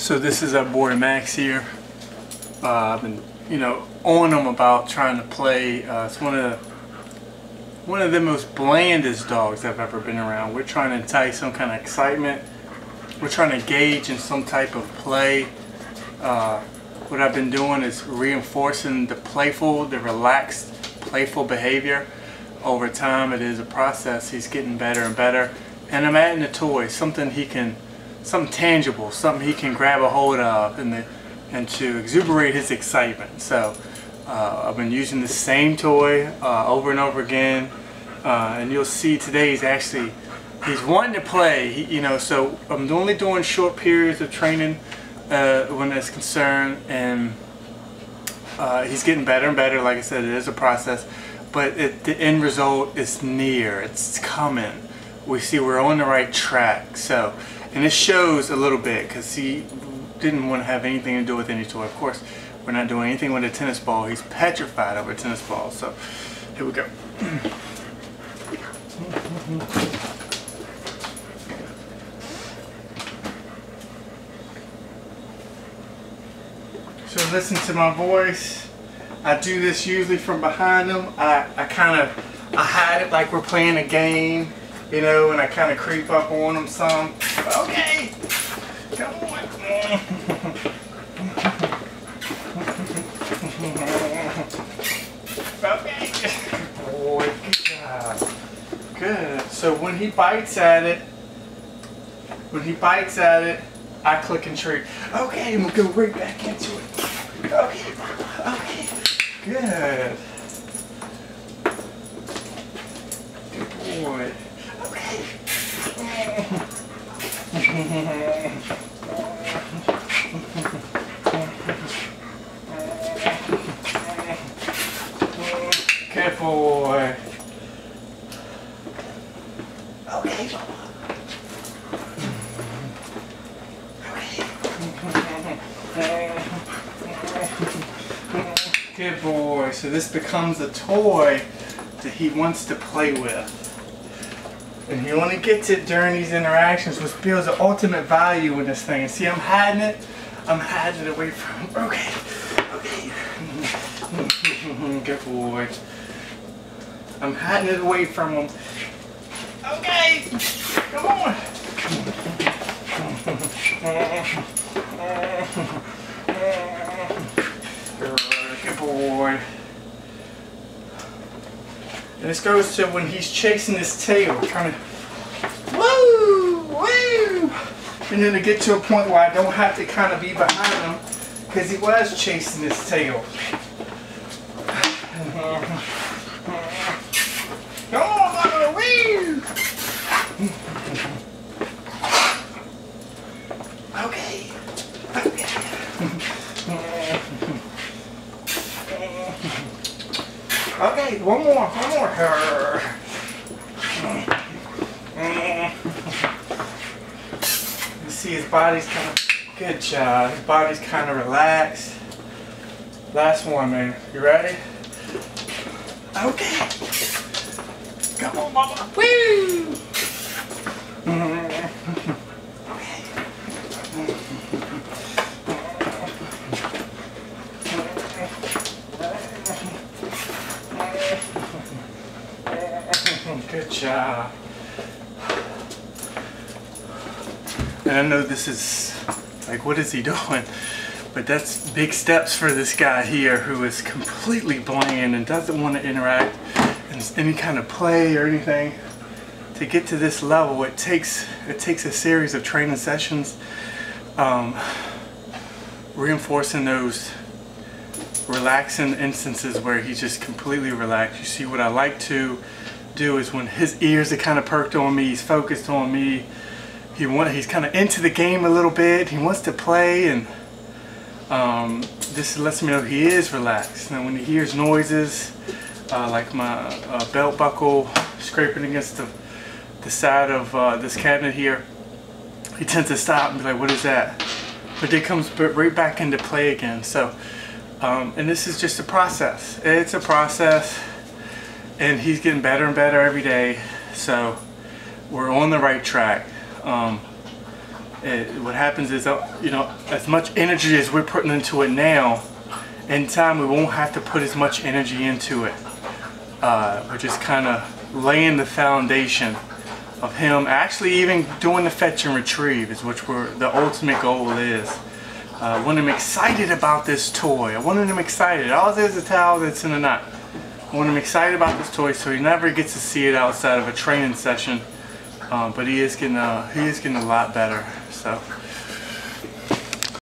So this is our boy Max here. Uh, I've been, you know, on him about trying to play. Uh, it's one of the one of the most blandest dogs I've ever been around. We're trying to entice some kind of excitement. We're trying to gauge in some type of play. Uh, what I've been doing is reinforcing the playful, the relaxed, playful behavior. Over time, it is a process. He's getting better and better. And I'm adding a toy, something he can something tangible, something he can grab a hold of and, the, and to exuberate his excitement. So uh, I've been using the same toy uh, over and over again uh, and you'll see today he's actually, he's wanting to play, he, you know, so I'm only doing short periods of training uh, when that's concerned and uh, he's getting better and better, like I said, it is a process, but it, the end result is near, it's coming. We see we're on the right track. So and it shows a little bit because he didn't want to have anything to do with any toy. Of course, we're not doing anything with a tennis ball. He's petrified of a tennis ball. So here we go. So listen to my voice. I do this usually from behind him. I, I kind of I hide it like we're playing a game you know, and I kind of creep up on them some. Okay, come on. okay. Boy, good. Good. So when he bites at it, when he bites at it, I click and treat. Okay, and we'll go right back into it. Okay, okay, good. Good boy. Boy. Uh, okay. Good boy. So this becomes a toy that he wants to play with. And he only gets it during these interactions, which builds the ultimate value in this thing. And see, I'm hiding it. I'm hiding it away from him. Okay, okay. Good boy. I'm hiding it away from him. Okay, come on. Good boy. And this goes to when he's chasing his tail, trying to woo, woo. And then to get to a point where I don't have to kind of be behind him because he was chasing his tail. Come on, mother, woo. Okay. Okay, one more, one more. You see his body's kind of, good job. His body's kind of relaxed. Last one, man. You ready? Okay. Come on, mama. Woo! Mm-hmm. Good job. And I know this is, like, what is he doing? But that's big steps for this guy here who is completely bland and doesn't want to interact in any kind of play or anything. To get to this level, it takes it takes a series of training sessions, um, reinforcing those relaxing instances where he's just completely relaxed. You see what I like to do is when his ears are kind of perked on me, he's focused on me, he want, he's kind of into the game a little bit, he wants to play and um, this lets me know he is relaxed. Now when he hears noises uh, like my uh, belt buckle scraping against the, the side of uh, this cabinet here, he tends to stop and be like, what is that? But it comes right back into play again. So, um, and this is just a process. It's a process and he's getting better and better every day. So we're on the right track. Um, it, what happens is, uh, you know, as much energy as we're putting into it now, in time we won't have to put as much energy into it. Uh, we're just kind of laying the foundation of him actually even doing the fetch and retrieve is which we're, the ultimate goal is. Uh, I want him excited about this toy. I want him excited. All there's a towel that's in the knot. I want excited about this toy so he never gets to see it outside of a training session. Um, but he is getting a, he is getting a lot better. So.